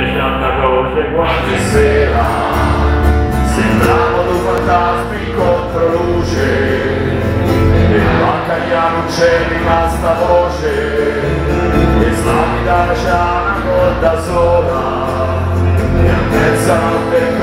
gente canta croce quasi sera. Sembrano due fantasmi contro luce E manca non c'è rimasta voce. E stavi da lasciare ancora da sola. E a mezzanotte il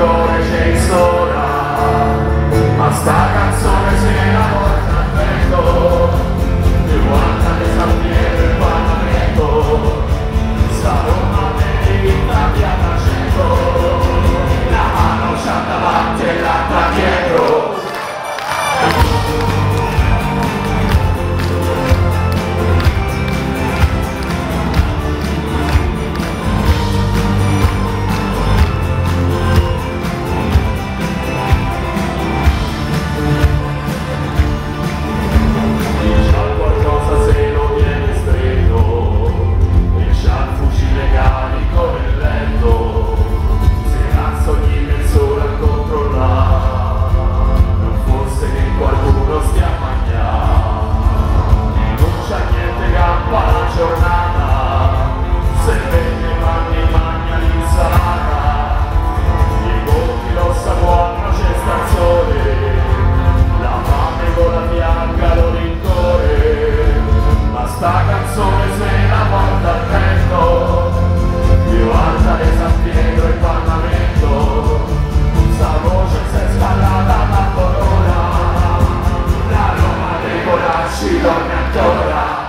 Donna, Donna.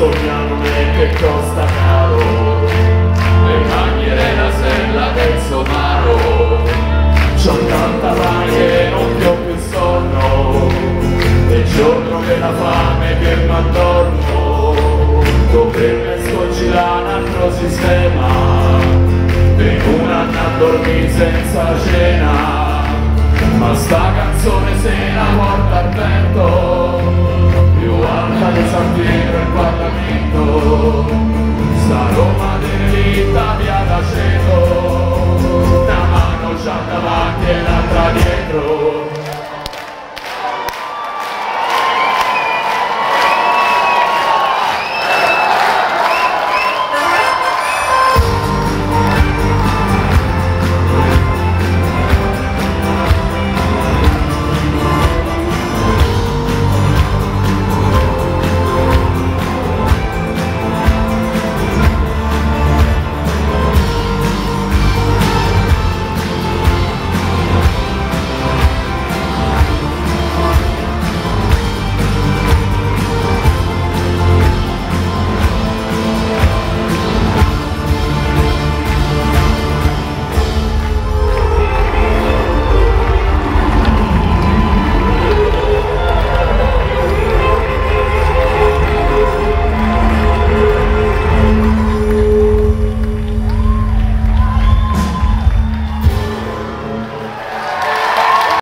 soñar Che costa caro. E mangiare la sella del somaro. C'ho tanta fame che non ti ho più sonno. E giorno che la fame che m'addormo Dovrebbe scocciare un altro sistema. E un anno a dormire senza cena. Ma sta canzone se la porta al vento. Più alta